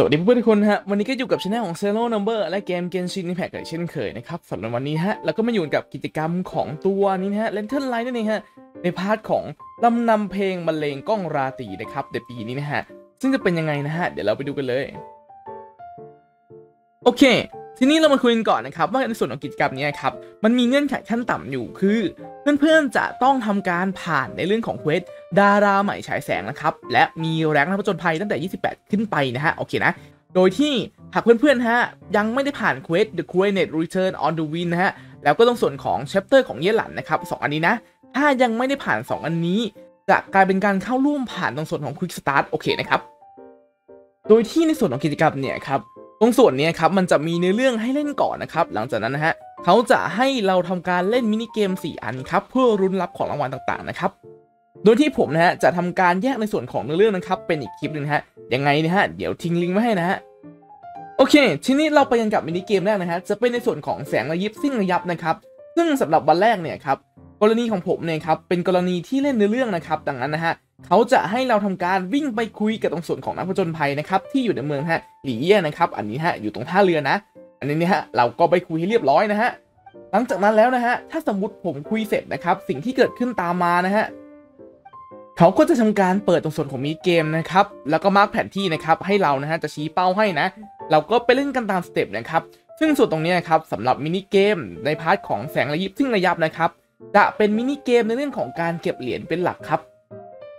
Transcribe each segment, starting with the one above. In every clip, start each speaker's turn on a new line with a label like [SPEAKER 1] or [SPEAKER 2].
[SPEAKER 1] สวัสดีเพื่อนๆทุกคนฮะ วันนี้ก็อยู่กับช anel ของ Zero Number และเกม Genshin Impact เช่นเคยนะครับสำหรับวันนี้ฮะเราก็มาอยู่กับกิจกรรมของตัวนี้นะฮะ Lantern Rite นั่นเองฮะ ใน part ของลำนำเพลงบรรเลงก้องราตรีนะครับในปีนี้นะฮะ ซึ่งจะเป็นยังไงนะฮะ เดี๋ยวเราไปดูกันเลย โอเค ทีนี้เรามาคุยกันก่อนนะครับว่าในส่วนของกิจกรรมนี้ครับมันมีเงื่อนไขขั้นต่ำอยู่คือ เพื่อนๆจะต้องทำการผ่านในเรื่องของ questดาราใหม่ฉายแสงนะครับและมีแรงนักผจญภัยตั้งแต่ 28 ขึ้นไปนะฮะโอเคนะโดยที่หากเพื่อนๆฮะยังไม่ได้ผ่านเควส The Coronet Return on the Wind นะฮะแล้วก็ต้องส่วนของ Chapter ของเยหลันนะครับสองอันนี้นะถ้ายังไม่ได้ผ่าน 2 อันนี้ จะกลายเป็นการเข้าร่วมผ่านตรงส่วนของ Quick Start โอเคนะครับโดยที่ในส่วนของกิจกรรมเนี่ยครับ ตรงส่วนนี้ครับมันจะมีในเรื่องให้เล่นก่อนนะครับ หลังจากนั้นนะฮะเขาจะให้เราทำการเล่นมินิเกม 4 อันครับเพื่อรุนรับของรางวัลต่างๆนะครับ โดยที่ผมนะฮะจะทำการแยกในส่วนของเนื้อเรื่องนะครับเป็นอีกคลิปหนึงฮะยังไงนะฮะเดี๋ยวทิ้งลิงก์ไว้ให้นะฮะโอเค ทีนี้เราไปกันกับมินิเกมแรกนะฮะจะเป็นในส่วนของแสงระยิบซิ่งระยับนะครับซึ่งสำหรับวันแรกเนี่ยครับกรณีของผมเนี่ยครับเป็นกรณีที่เล่นเนื้อเรื่องนะครับดังนั้นนะฮะ เขาจะให้เราทำการวิ่งไปคุยกับตรงส่วนของนักผจญภัยนะครับที่อยู่ในเมืองฮะหลีเย่นะครับอันนี้ฮะอยู่ตรงท่าเรือนะ อันนี้เนี่ยฮะเราก็ไปคุยให้เรียบร้อยนะฮะหลังจากนั้นแล้วนะฮะถ้าสมมติผมคุยเสร็จนะครับสิ่งที่เกิดขึ้นตามมานะฮะเขาก็จะทำการเปิดตรงส่วนของมินิเกมนะครับแล้วก็ mark แผนที่นะครับให้เรานะฮะจะชี้เป้าให้นะ เราก็ไปเล่นกันตาม step นะครับซึ่งส่วนตรงนี้นะครับสำหรับมินิเกมใน part ของแสงระยิบซึ่งระยับนะครับจะเป็นมินิเกมในเรื่องของการเก็บเหรียญเป็นหลักครับ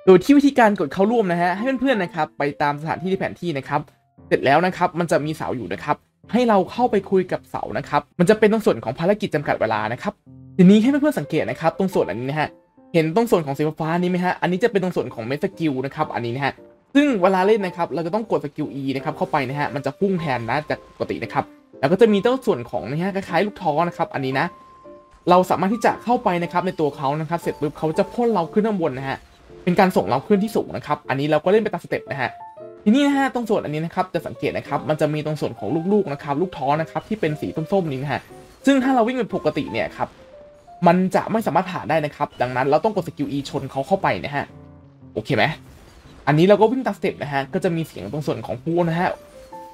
[SPEAKER 1] โดยที่วิธีการกดเข้าร่วมนะฮะให้เพื่อนๆนะครับไปตามสถานที่ที่แผนที่นะครับเสร็จแล้วนะครับมันจะมีเสาอยู่นะครับให้เราเข้าไปคุยกับเสานะครับมันจะเป็นตรงส่วนของภารกิจจำกัดเวลานะครับทีนี้ให้เพื่อนๆสังเกตนะครับตรงส่วนอันนี้นะฮะเห็นตรงส่วนของสีฟ้านี้ไหมฮะอันนี้จะเป็นตรงส่วนของ main skill นะครับอันนี้นะฮะซึ่งเวลาเล่นนะครับเราจะต้องกดสกิล E นะครับเข้าไปนะฮะมันจะพุ่งแทนนะจากปกตินะครับแล้วก็จะมีเจ้าส่วนของนะฮะคล้ายๆลูกท้อนะครับอันนี้นะเราสามารถที่จะเข้าไปนะครับในตัวเขานะครับเสร็จปุ๊บเขาจะพ่นเราขึ้นข้างบนนะฮะ เป็นการส่งเราขึ้นที่สูงนะครับ อันนี้เราก็เล่นไปตาม step นะฮะทีนี้นะฮะตรงส่วนอันนี้นะครับจะสังเกตนะครับมันจะมีตรงส่วนของลูกๆนะครับลูกท้อนะครับที่เป็นสีส้มๆนี้นะฮะซึ่งถ้าเราวิ่งเป็นปกติเนี่ยครับมันจะไม่สามารถผ่านได้นะครับ ดังนั้นเราต้องกดสกิล E ชนเขาเข้าไปนะฮะโอเคไหมอันนี้เราก็วิ่งตามสเต็ปนะฮะก็จะมีเสียงตรงส่วนของพูนะฮะ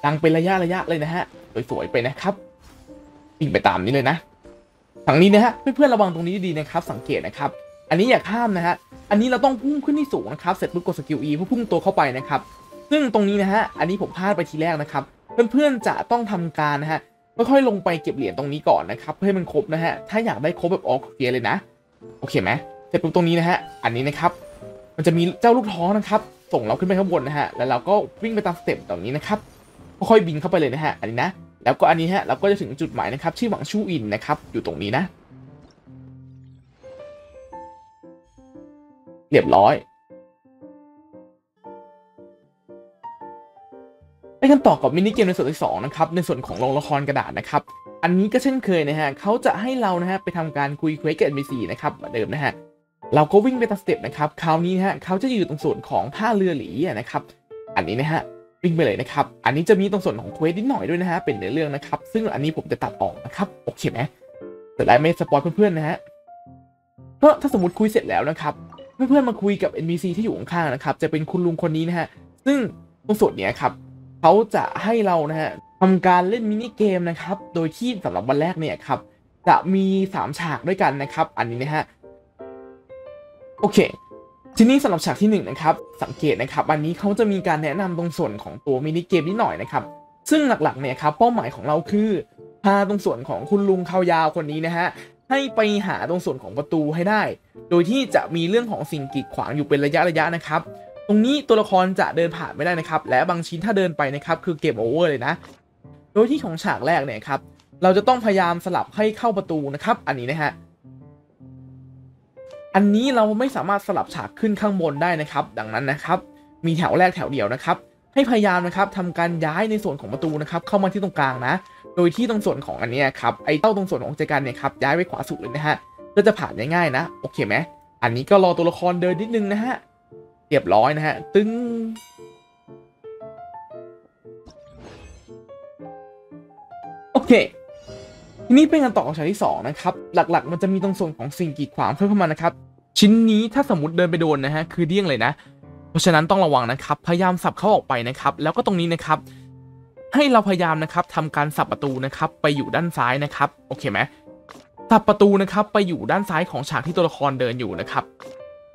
[SPEAKER 1] ดังเป็นระยะระยะเลยนะฮะสวยๆไปนะครับวิ่งไปตามนี้เลยนะทางนี้นะฮะเพื่อนๆระวังตรงนี้ดีนะครับ สังเกตนะครับ อันนี้อย่าข้ามนะฮะ อันนี้เราต้องพุ่งขึ้นที่สูงนะครับ เสร็จปุ๊บกดสกิล E เพื่อพุ่งตัวเข้าไปนะครับ ซึ่งตรงนี้นะฮะ อันนี้ผมพลาดไปทีแรกนะครับ เพื่อนๆจะต้องทำการนะฮะ ค่อยๆลงไปเก็บเหรียญตรงนี้ก่อนนะครับ เพื่อให้มันครบนะฮะ ถ้าอยากได้ครบแบบ all clear เลยนะ โอเคไหมเสร็จปุ๊บตรงนี้นะฮะ อันนี้นะครับ มันจะมีเจ้าลูกท้อนะครับ ส่งเราขึ้นไปข้างบนนะฮะ แล้วเราก็วิ่งไปตาม step ตรงนี้นะครับ ค่อยๆบินเข้าไปเลยนะฮะ อันนี้นะ แล้วก็อันนี้ฮะ เราก็จะถึงจุดหมายนะครับ ชื่อหวังชูอินนะครับ อยู่ตรงนี้นะ เรียบร้อยไปกันต่อกับมินิเกมในส่วนที่2นะครับในส่วนของโรงละครกระดาษนะครับอันนี้ก็เช่นเคยนะฮะเขาจะให้เรานะฮะไปทำการคุยเควสกับ NPC นะครับเหมือนเดิมนะฮะเราก็วิ่งไปตาม step นะครับคราวนี้นะฮะเขาจะอยู่ตรงส่วนของท่าเรือหลีนะครับ อันนี้นะฮะวิ่งไปเลยนะครับ อันนี้จะมีตรงส่วนของ quest นิดหน่อยด้วยนะฮะเป็นในเรื่องนะครับ ซึ่งอันนี้ผมจะตัดออกนะครับโอเคไหมแต่ได้ไม่สปอยเพื่อนๆนะฮะเพราะถ้าสมมติคุยเสร็จแล้วนะครับ เพื่อนๆมาคุยกับ NPC ที่อยู่ข้างๆนะครับ จะเป็นคุณลุงคนนี้นะฮะ ซึ่งตรงส่วนเนี้ยครับเขาจะให้เรานะฮะทำการเล่นมินิเกมนะครับ โดยที่สำหรับวันแรกเนี่ยครับ จะมี 3 ฉากด้วยกันนะครับ อันนี้นะฮะ โอเค ทีนี้สำหรับฉากที่1นนะครับ สังเกตนะครับ อันนี้เขาจะมีการแนะนำตรงส่วนของตัวมินิเกมนิดหน่อยนะครับ ซึ่งหลักๆเนี่ยครับ เป้าหมายของเราคือพาตรงส่วนของคุณลุงเขายาวคนนี้นะฮะ ให้ไปหาตรงส่วนของประตูให้ได้ โดยที่จะมีเรื่องของสิ่งกีดขวางอยู่เป็นระยะระยะนะครับ ตรงนี้ตัวละครจะเดินผ่านไม่ได้นะครับ และบางชิ้นถ้าเดินไปนะครับคือเกมโอเวอร์เลยนะ โดยที่ของฉากแรกเนี่ยครับ เราจะต้องพยายามสลับให้เข้าประตูนะครับ อันนี้นะฮะ อันนี้เราไม่สามารถสลับฉากขึ้นข้างบนได้นะครับ ดังนั้นนะครับ มีแถวแรกแถวเดียวนะครับ ให้พยายามนะครับทำการย้ายในส่วนของประตูนะครับ เข้ามาที่ตรงกลางนะ โดยที่ตรงส่วนของอันนี้ครับไอ้เต้าตรงส่วนของใจกันเนี่ยครับย้ายไปขวาสุดเลยนะฮะก็จะผ่านง่ายๆนะโอเคไหมอันนี้ก็รอตัวละครเดินนิดนึงนะฮะเรียบร้อยนะฮะตึ้งโอเคทีนี้เป็นกันต่อกับฉากที่2นะครับหลักๆ มันจะมีตรงส่วนของสิ่งกีดขวางเพิ่มเข้ามานะครับชิ้นนี้ถ้าสมมติเดินไปโดนนะฮะคือเดี้ยงเลยนะ เพราะฉะนั้นต้องระวังนะครับ พยายามสับเข้าออกไปนะครับ แล้วก็ตรงนี้นะครับ ให้เราพยายามนะครับทำการสับประตูนะครับไปอยู่ด้านซ้ายนะครับโอเคไหมสับประตูนะครับไปอยู่ด้านซ้ายของฉากที่ตัวละครเดินอยู่นะครับ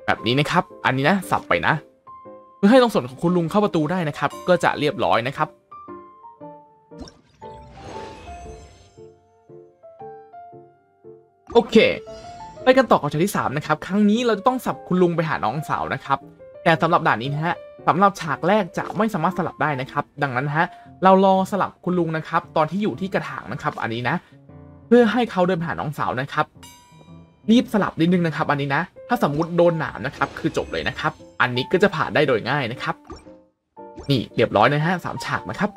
[SPEAKER 1] แบบนี้นะครับ อันนี้นะสับไปนะ เพื่อให้ตรงส่วนของคุณลุงเข้าประตูได้นะครับ ก็จะเรียบร้อยนะครับโอเค ไปกันต่อกับฉากที่3นะครับ ครั้งนี้เราจะต้องสับคุณลุงไปหาน้องสาวนะครับ แต่สำหรับด่านนี้นะฮะสำหรับฉากแรกจะไม่สามารถสลับได้นะครับ ดังนั้นฮะ เรารองสลับคุณลุงนะครับ ตอนที่อยู่ที่กระถางนะครับ อันนี้นะ เพื่อให้เขาเดินผ่านน้องสาวนะครับ รีบสลับนิดนึงนะครับ อันนี้นะ ถ้าสมมุติโดนหนามนะครับ คือจบเลยนะครับ อันนี้ก็จะผ่านได้โดยง่ายนะครับ นี่เรียบร้อยนะฮะสามฉากนะครับ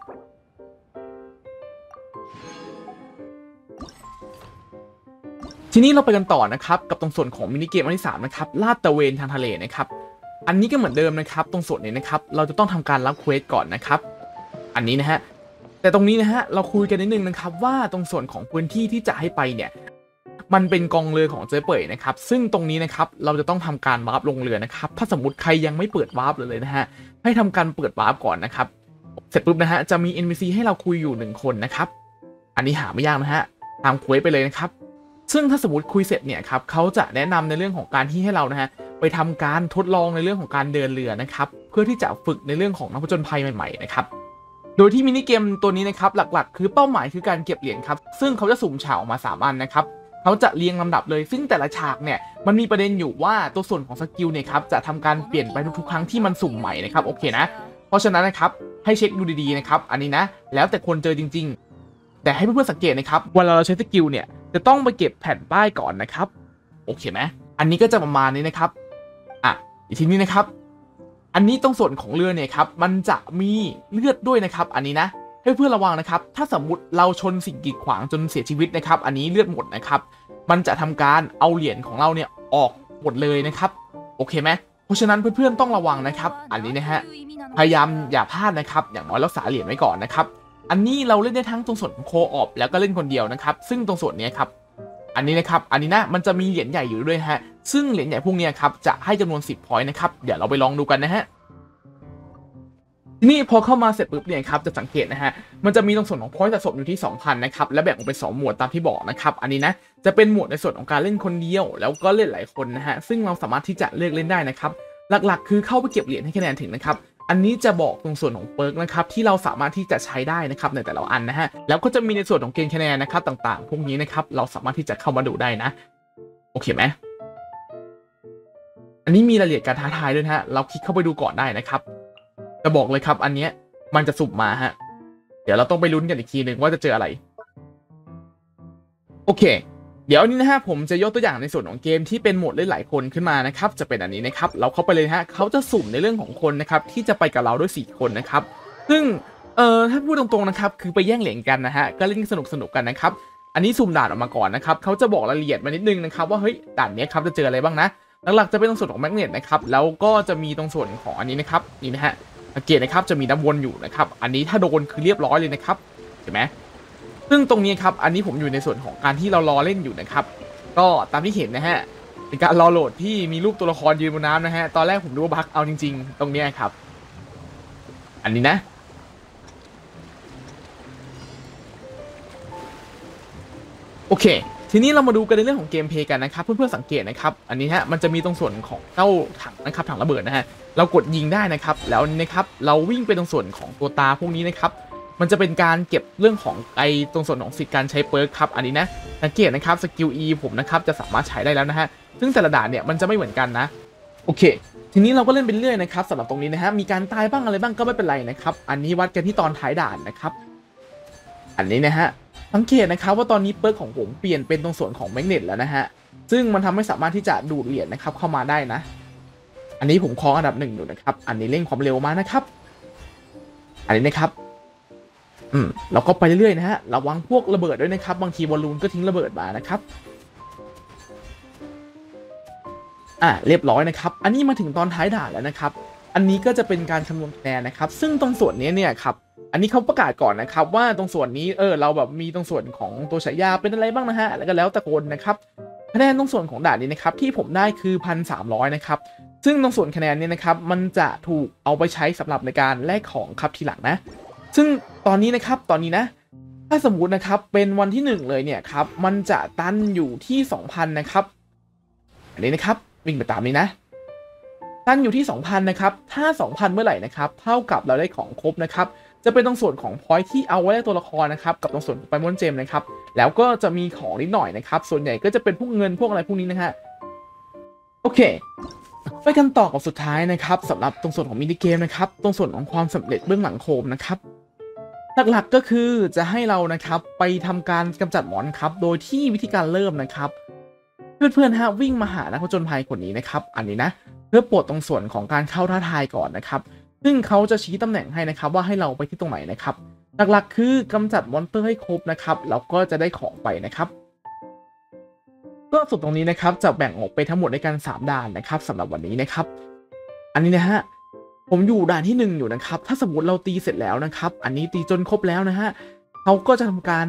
[SPEAKER 1] ทีนี้เราไปกันต่อนะครับกับตรงส่วนของมินิเกมอันที่3นะครับลาดตะเวนทางทะเลนะครับ อันนี้ก็เหมือนเดิมนะครับ ตรงส่วนนี้นะครับ เราจะต้องทำการรับ quest ก่อนนะครับ อันนี้นะฮะแต่ตรงนี้นะฮะเราคุยกันนิดนึงนะครับว่าตรงส่วนของพื้นที่ที่จะให้ไปเนี่ยมันเป็นกองเรือของเจ๊เป่ยนะครับซึ่งตรงนี้นะครับเราจะต้องทำการ warp ลงเรือนะครับถ้าสมมติใครยังไม่เปิด warp เลยนะฮะให้ทำการเปิด warp ก่อนนะครับเสร็จปุ๊บนะฮะจะมี NPC ให้เราคุยอยู่หนึ่งคนนะครับอันนี้หาไม่ยากนะฮะตามควสไปเลยนะครับซึ่งถ้าสมมติคุยเสร็จเนี่ยครับเขาจะแนะนำในเรื่องของการที่ให้เรานะฮะไปทำการทดลองในเรื่องของการเดินเรือนะครับเพื่อที่จะฝึกในเรื่องของนักผจญภัยใหม่ๆนะครับ โดยที่มินิเกมตัวนี้นะครับหลักๆ คือเป้าหมายคือการเก็บเหรียญครับ ซึ่งเขาจะสุ่มฉากออกมา 3 อันนะครับเขาจะเรียงลำดับเลย ซึ่งแต่ละฉากเนี่ยมันมีประเด็นอยู่ว่าตัวส่วนของสกิลเนี่ยครับจะทำการเปลี่ยนไปทุกๆครั้งที่มันสุ่มใหม่นะครับโอเคนะเพราะฉะนั้นนะครับให้เช็คดูดีๆนะครับอันนี้นะแล้วแต่คนเจอจริง ๆ แต่ให้เพื่อนๆสังเกตนะครับเวลาเราใช้สกิลเนี่ยจะต้องไปเก็บแผ่นป้ายก่อนนะครับโอเคไหมอันนี้ก็จะประมาณนี้นะครับอะอีกทีนี้นะครับ อันนี้ตรงส่วนของเรือเนี่ยครับมันจะมีเลือดด้วยนะครับอันนี้นะให้เพื่อนระวังนะครับถ้าสมมติเราชนสิ่งกีดขวางจนเสียชีวิตนะครับอันนี้เลือดหมดนะครับมันจะทำการเอาเหรียญของเราเนี่ยออกหมดเลยนะครับโอเคไหมเพราะฉะนั้นเพื่อนๆต้องระวังนะครับ อันนี้นะฮะพยายามอย่าพลาดนะครับ อย่างน้อยรักษาเหรียญไว้ก่อนนะครับอันนี้เราเล่นได้ทั้งตรงส่วนของโคออฟแล้วก็เล่นคนเดียวนะครับ ซึ่งตรงส่วนนี้ครับ อันนี้นะครับ อันนี้นะ มันจะมีเหรียญใหญ่อยู่ด้วยฮะ ซึ่งเหรียญใหญ่พวกนี้ครับ จะให้จำนวน 10พอยต์นะครับ เดี๋ยวเราไปลองดูกันนะฮะทีนี่พอเข้ามาเสร็จปุ๊บเนี่ยครับจะสังเกตนะฮะมันจะมีตรงส่วนของพอยต์สะสมอยู่ที่ 2,000 นะครับและแบ่งออกเป็น2หมวดตามที่บอกนะครับอันนี้นะจะเป็นหมวดในส่วนของการเล่นคนเดียว แล้วก็เล่นหลายคนนะฮะซึ่งเราสามารถที่จะเลือกเล่นได้นะครับหลักๆ คือเข้าไปเก็บเหรียญให้คะแนนถึงนะครับ อันนี้จะบอกตรงส่วนของเปิร์กนะครับที่เราสามารถที่จะใช้ได้นะครับในแต่ละอันนะฮะแล้วก็จะมีในส่วนของเกณฑ์คะแนนนะครับต่างๆ พวกนี้นะครับเราสามารถที่จะเข้ามาดูได้นะ โอเคไหมอันนี้มีรายละเอียดการท้าทายด้วยฮะเราคลิกเข้าไปดูก่อนได้นะครับจะบอกเลยครับอันเนี้ยมันจะสุ่มมาฮะเดี๋ยวเราต้องไปลุ้นกันอีกทีหนึ่งว่าจะเจออะไร โอเค เดี๋ยวนี้นะฮะผมจะยกตัวอย่างในส่วนของเกมที่เป็นโหมดเล่นหลายคนขึ้นมานะครับจะเป็นอันนี้นะครับเราเข้าไปเลยฮะเขาจะสุ่มในเรื่องของคนนะครับที่จะไปกับเราด้วย 4 คนนะครับซึ่งเอ่อถ้าพูดตรงๆนะครับคือไปแย่งเหรียญกันนะฮะก็เล่นสนุกสนุกๆกันนะครับอันนี้สุ่มด่านออกมาก่อนนะครับเขาจะบอกรายละเอียดมานิดนึงนะครับว่าเฮ้ยด่านนี้ครับจะเจออะไรบ้างนะหลักๆจะเป็นตรงส่วนของแมกเนตนะครับแล้วก็จะมีตรงส่วนของอันนี้นะครับนี่นะฮะสังเกตนะครับจะมีน้ำวนอยู่นะครับอันนี้ถ้าโดนคือเรียบร้อยเลยนะครับเห็นไหม ซึ่งตรงนี้ครับ อันนี้ผมอยู่ในส่วนของการที่เรารอเล่นอยู่นะครับ ก็ตามที่เห็นนะฮะเป็นการรอโหลดที่มีรูปตัวละครยืนบนน้ำนะฮะ ตอนแรกผมดูว่าบั๊กเอาจริง ๆ ตรงนี้ครับ อันนี้นะ โอเค ทีนี้เรามาดูกันในเรื่องของเกมเพลย์กันนะครับ เพื่อนๆสังเกตนะครับ อันนี้ฮะ มันจะมีตรงส่วนของเจ้าถังนะครับ ถังระเบิดนะฮะ เรากดยิงได้นะครับ แล้วนี่นะครับ เราวิ่งไปตรงส่วนของตัวตาพวกนี้นะครับ มันจะเป็นการเก็บเรื่องของไอตรงส่วนของสิทธิการใช้ perk ครับอันนี้นะสังเกตนะครับสกิล E ผมนะครับจะสามารถใช้ได้แล้วนะฮะซึ่งแต่ละด่านเนี่ยมันจะไม่เหมือนกันนะโอเค ทีนี้เราก็เล่นไปเรื่อยนะครับสำหรับตรงนี้นะฮะมีการตายบ้างอะไรบ้างก็ไม่เป็นไรนะครับอันนี้วัดกันที่ตอนท้ายด่านนะครับ อันนี้นะฮะสังเกตนะครับว่าตอนนี้ perk ของผมเปลี่ยนเป็นตรงส่วนของ magnet แล้วนะฮะซึ่งมันทำให้สามารถที่จะดูดเหรียญนะครับเข้ามาได้นะ อันนี้ผมครองอันดับหนึ่งอยู่นะครับ อันนี้เร่งความเร็วมานะครับ อันนี้นะครับ อืมเราก็ไปเรื่อยๆนะฮะระวังพวกระเบิดด้วยนะครับ บางทีบอลลูนก็ทิ้งระเบิดมานะครับอะเรียบร้อยนะครับ อันนี้มาถึงตอนท้ายด่านแล้วนะครับ อันนี้ก็จะเป็นการคำนวณคะแนนนะครับ ซึ่งตรงส่วนนี้เนี่ยครับอันนี้เขาประกาศก่อนนะครับว่าตรงส่วนนี้เออเราแบบมีตรงส่วนของตัวฉายาเป็นอะไรบ้างนะฮะแล้วก็แล้วแต่คนนะครับคะแนนตรงส่วนของด่านนี้นะครับที่ผมได้คือพันสามร้อยนะครับซึ่งตรงส่วนคะแนนเนี่ยนะครับมันจะถูกเอาไปใช้สำหรับในการแลกของครับทีหลังนะ ซึ่งตอนนี้นะครับตอนนี้นะ ถ้าสมมุตินะครับเป็นวันที่ 1 เลยเนี่ยครับมันจะตันอยู่ที่ 2,000 นะครับ อันนี้นะครับวิ่งไปตามนี้นะ ตันอยู่ที่ 2,000 นะครับ ถ้า 2,000 เมื่อไหร่นะครับ เท่ากับเราได้ของครบนะครับจะเป็นตรงส่วนของพอยที่เอาไว้ในตัวละครนะครับกับตรงส่วนของไปมอนเจมนะครับแล้วก็จะมีของนิดหน่อยนะครับ ส่วนใหญ่ก็จะเป็นพวกเงินพวกอะไรพวกนี้นะฮะโอเค ไปกันต่อกับสุดท้ายนะครับสำหรับตรงส่วนของมินิเกมนะครับ ตรงส่วนของความสำเร็จเบื้องหลังโคมนะครับ หลักๆก็คือจะให้เรานะครับไปทำการกำจัดหมอนครับ โดยที่วิธีการเริ่มนะครับ เพื่อนๆฮะวิ่งมาหานักผจญภัยคนนี้นะครับ อันนี้นะ เพื่อปลดตรงส่วนของการเข้าท้าทายก่อนนะครับ ซึ่งเขาจะชี้ตำแหน่งให้นะครับ ว่าให้เราไปที่ตรงไหนนะครับ หลักๆ คือกำจัดมอนเตอร์ให้ครบนะครับแล้วก็จะได้ของไปนะครับก็สุดตรงนี้นะครับจะแบ่งออกไปทั้งหมดในการ3ด่านนะครับสำหรับวันนี้นะครับ อันนี้นะฮะ ผมอยู่ด่านที่ 1 อยู่นะครับ ถ้าสมมติเราตีเสร็จแล้วนะครับ อันนี้ตีจนครบแล้วนะฮะเขาก็จะทำการ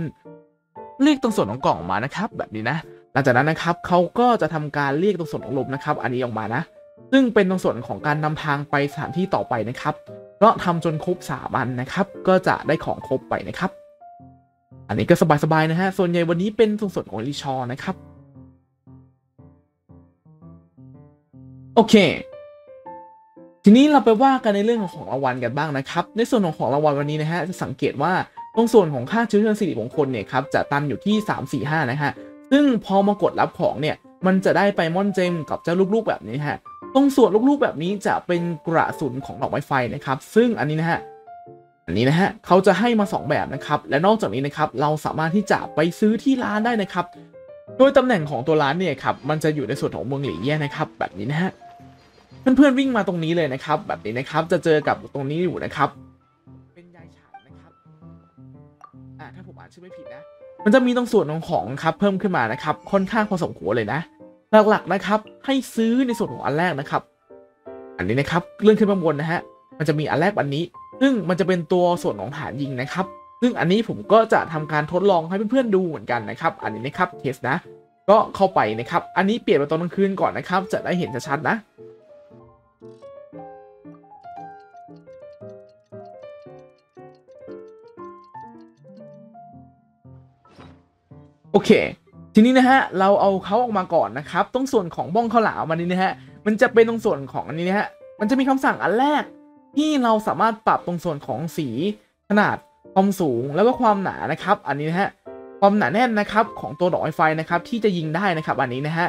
[SPEAKER 1] เรียกตรงส่วนของกล่องออกมานะครับ แบบนี้นะ หลังจากนั้นนะครับเขาก็จะทำการเรียกตรงส่วนของลมนะครับ อันนี้ออกมานะ ซึ่งเป็นตรงส่วนของการนำทางไปสถานที่ต่อไปนะครับเพราะทำจนครบสามอันนะครับ ก็จะได้ของครบไปนะครับ อันนี้ก็สบายๆนะฮะ ส่วนใหญ่วันนี้เป็นตรงส่วนของรีชอนะครับ โอเค ทีนี้เราไปว่ากันในเรื่องของของรางวัลกันบ้างนะครับ ในส่วนของของรางวัลวันนี้นะฮะจะสังเกตว่าตรงส่วนของค่าเชื้อเชิญสิริมงคลเนี่ยครับจะตันอยู่ที่ 3 4 5 นะฮะ ซึ่งพอมากดรับของเนี่ยมันจะได้ไปมอนเจมกับเจ้าลูกๆแบบนี้ฮะ ตรงส่วนลูกๆแบบนี้จะเป็นกระสุนของดอกไม้ไฟนะครับ ซึ่งอันนี้นะฮะ อันนี้นะฮะเขาจะให้มา 2 แบบนะครับ และนอกจากนี้นะครับเราสามารถที่จะไปซื้อที่ร้านได้นะครับ โดยตำแหน่งของตัวร้านเนี่ยครับมันจะอยู่ในส่วนของเมืองหลี่เย่นะครับแบบนี้นะฮะ เพื่อนๆวิ่งมาตรงนี้เลยนะครับ แบบนี้นะครับจะเจอกับตรงนี้อยู่นะครับ เป็นยายฉานนะครับอ่าถ้าผมอ่านชื่อไม่ผิดนะ มันจะมีตรงส่วนของของครับ เพิ่มขึ้นมานะครับ ค่อนข้างพอสมควรเลยนะ หลักๆนะครับ ให้ซื้อในส่วนของอันแรกนะครับ อันนี้นะครับเลื่อนขึ้นมาบนนะฮะมันจะมีอันแรกอันนี้ ซึ่งมันจะเป็นตัวส่วนของฐานยิงนะครับ ซึ่งอันนี้ผมก็จะทำการทดลองให้เพื่อนๆดูเหมือนกันนะครับ อันนี้นะครับเทสนะ ก็เข้าไปนะครับ อันนี้เปลี่ยนมาตอนกลางคืนก่อนนะครับ จะได้เห็นชัดๆนะ โอเค ทีนี้นะฮะเราเอาเขาออกมาก่อนนะครับตรงส่วนของบ้องข้าวหลามมันนี้นะฮะมันจะเป็นตรงส่วนของอันนี้นะฮะมันจะมีคำสั่งอันแรก ที่เราสามารถปรับตรงส่วนของสีขนาดความสูงแล้วก็ความหนานะครับ อันนี้นะฮะความหนาแน่นนะครับของตัวดอกไไฟนะครับที่จะยิงได้นะครับ อันนี้นะฮะ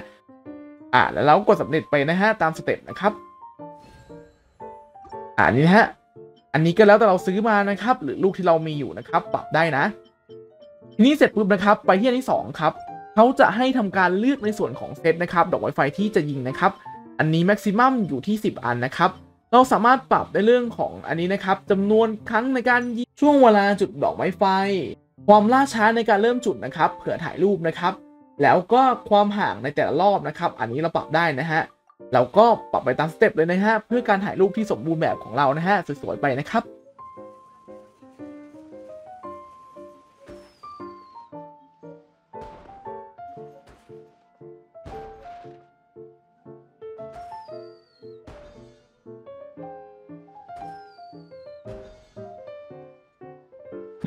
[SPEAKER 1] อ่าแล้วเรากดสำเร็จไปนะฮะตามสเต็ปนะครับอ่านี่นะฮะอันนี้ก็แล้วแต่เราซื้อมานะครับ หรือลูกที่เรามีอยู่นะครับ ปรับได้นะ ทีนี้เสร็จปุ๊บนะครับไปที่อันที่2ครับเขาจะให้ทำการเลือกในส่วนของเซตนะครับดอกไม้ไฟที่จะยิงนะครับ อันนี้แม็กซิมัมอยู่ที่ 10 อันนะครับเราสามารถปรับในเรื่องของอันนี้นะครับจำนวนครั้งในการยิงช่วงเวลาจุดดอกไม้ไฟ ความล่าช้าในการเริ่มจุดนะครับเผื่อถ่ายรูปนะครับ แล้วก็ความห่างในแต่ละรอบนะครับ อันนี้เราปรับได้นะฮะเราก็ปรับไปตามสเต็ปเลยนะฮะเพื่อการถ่ายรูปที่สมบูรณ์แบบของเรานะฮะสวยๆไปนะครับ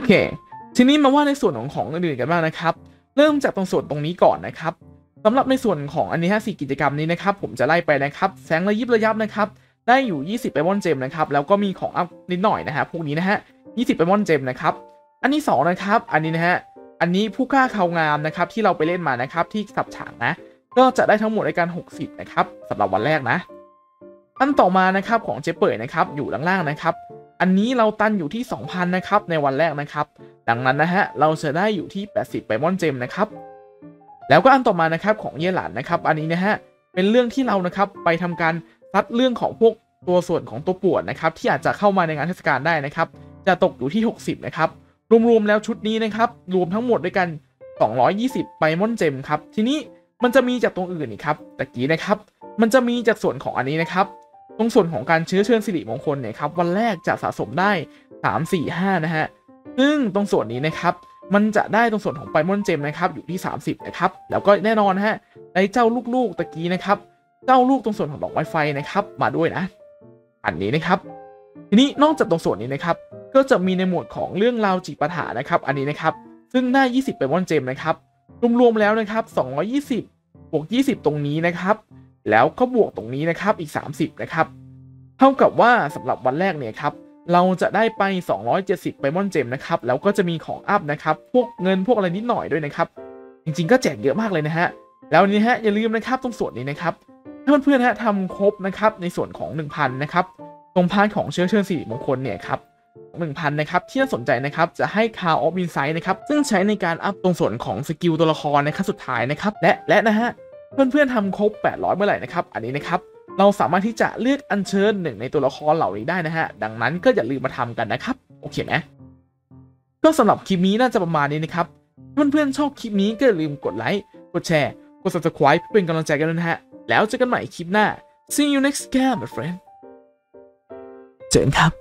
[SPEAKER 1] อเค ทีนี้มาว่าในส่วนของของอื่นๆกันบ้างนะครับ เริ่มจากตรงส่วนตรงนี้ก่อนนะครับสำหรับในส่วนของอันนี้ฮะสี่กิจกรรมนี้นะครับ ผมจะไล่ไปนะครับแสงระยิบระยับนะครับ ได้อยู่ 20ไปมอนเจมนะครับ แล้วก็มีของอัพนิดหน่อยนะฮะพวกนี้นะฮะ20ไปมอนเจมนะครับ อันที่2นะครับ อันนี้นะฮะ อันนี้ผู้กล้าเขางามนะครับ ที่เราไปเล่นมานะครับ ที่สับฉางนะ ก็จะได้ทั้งหมดในการ 60 นะครับสำหรับวันแรกนะ อันต่อมานะครับของเจเปิดนะครับ อยู่ล่างๆนะครับ อันนี้เราตันอยู่ที่ 2,000 นะครับ ในวันแรกนะครับ ดังนั้นนะฮะ เราจะได้อยู่ที่ 80 ไปมอนเจมนะครับ แล้วก็อันต่อมานะครับของเยหลานนะครับ อันนี้นะฮะ เป็นเรื่องที่เรานะครับไปทำการซัดเรื่องของพวกตัวส่วนของตัวปวนนะครับ ที่อาจจะเข้ามาในงานเทศกาลได้นะครับ จะตกอยู่ที่ 60 นะครับ รวมๆแล้วชุดนี้นะครับ รวมทั้งหมดด้วยกัน 220 ไปมอนเจมครับ ทีนี้มันจะมีจากตรงอื่นอีกครับ ตะกี้นะครับ มันจะมีจากส่วนของอันนี้นะครับ ตรงส่วนของการเชื้อเชิญสิริมงคลเนี่ยครับวันแรกจะสะสมได้ 3 4 5 นะฮะ ซึ่งตรงส่วนนี้นะครับมันจะได้ตรงส่วนของไปมอนเจมนะครับอยู่ที่ 30 นะครับ แล้วก็แน่นอนฮะในเจ้าลูกๆตะกี้นะครับ เจ้าลูกตรงส่วนของดอกไม้ไฟนะครับมาด้วยนะ อันนี้นะครับ ทีนี้นอกจากตรงส่วนนี้นะครับ ก็จะมีในหมวดของเรื่องราวจิปาถะนะครับ อันนี้นะครับ ซึ่งได้ 20 ไปมอนเจมนะครับรวมๆแล้วนะครับ 220 บวก 20 ตรงนี้นะครับ แล้วก็บวกตรงนี้นะครับอีก 30 นะครับ เท่ากับว่าสำหรับวันแรกเนี่ยครับเราจะได้ไป 270ไปมอนเจมนะครับ แล้วก็จะมีของอัพนะครับ พวกเงินพวกอะไรนิดหน่อยด้วยนะครับ จริงๆก็แจกเยอะมากเลยนะฮะ แล้วนี้ฮะอย่าลืมนะครับตรงส่วนนี้นะครับถ้าเพื่อนๆฮะทำครบนะครับในส่วนของ 1,000 นะครับ ตรง part ของเชื้อเชิญสิริมงคลเนี่ยครับ1,000 นะครับ ที่น่าสนใจนะครับ จะให้ Crown of Insight นะครับ ซึ่งใช้ในการ up ตรงส่วนของ skill ตัวละครนะครับสุดท้ายนะครับ และและนะฮะ เพื่อนๆทำครบ 800 เมื่อไหร่นะครับ อันนี้นะครับ เราสามารถที่จะเลือกอัญเชิญหนึ่งในตัวละครเหล่านี้ได้นะฮะ ดังนั้นก็อย่าลืมมาทำกันนะครับ โอเคไหมก็สำหรับคลิปนี้น่าจะประมาณนี้นะครับ ถ้าเพื่อนๆชอบคลิปนี้ก็อย่าลืมกดไลค์ กดแชร์ กด subscribe เพื่อเป็นกำลังใจกันด้วยนะฮะ แล้วเจอกันใหม่คลิปหน้า see you next time my friend เจอกันครับ